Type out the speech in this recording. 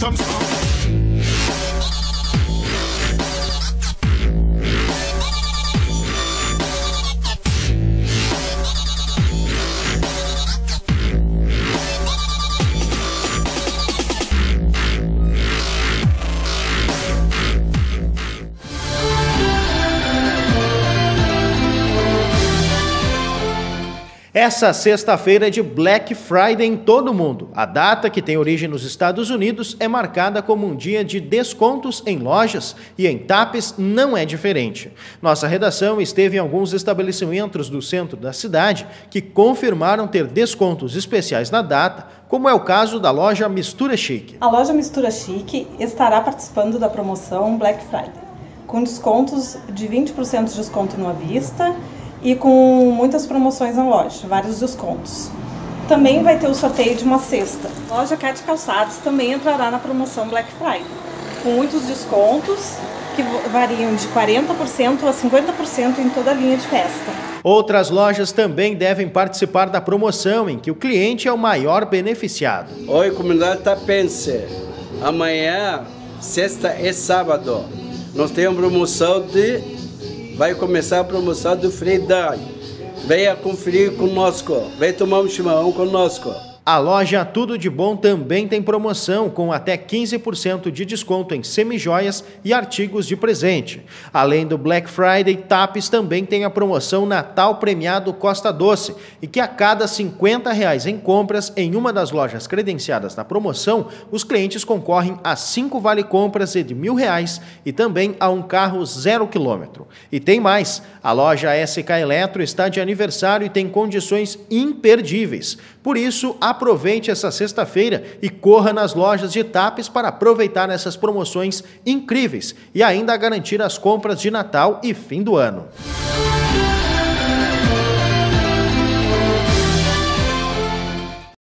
System strong. Essa sexta-feira é de Black Friday em todo o mundo. A data, que tem origem nos Estados Unidos, é marcada como um dia de descontos em lojas e em TAPES não é diferente. Nossa redação esteve em alguns estabelecimentos do centro da cidade que confirmaram ter descontos especiais na data, como é o caso da loja Mistura Chique. A loja Mistura Chique estará participando da promoção Black Friday, com descontos de 20% de desconto no à vista e com muitas promoções na loja, vários descontos. Também vai ter o sorteio de uma cesta. A loja Cat Calçados também entrará na promoção Black Friday, com muitos descontos que variam de 40% a 50% em toda a linha de festa. Outras lojas também devem participar da promoção, em que o cliente é o maior beneficiado. Oi, comunidade Tapense. Amanhã, sexta e sábado, nós temos promoção de vai começar a promoção do Freedom. Venha conferir conosco, venha tomar um chimarrão conosco. A loja Tudo de Bom também tem promoção com até 15% de desconto em semijoias e artigos de presente. Além do Black Friday, TAPES também tem a promoção Natal Premiado Costa Doce e que a cada 50 reais em compras em uma das lojas credenciadas na promoção, os clientes concorrem a 5 vale compras de mil reais e também a um carro zero quilômetro. E tem mais, a loja SK Eletro está de aniversário e tem condições imperdíveis. Por isso, aproveite essa sexta-feira e corra nas lojas de TAPES para aproveitar essas promoções incríveis e ainda garantir as compras de Natal e fim do ano.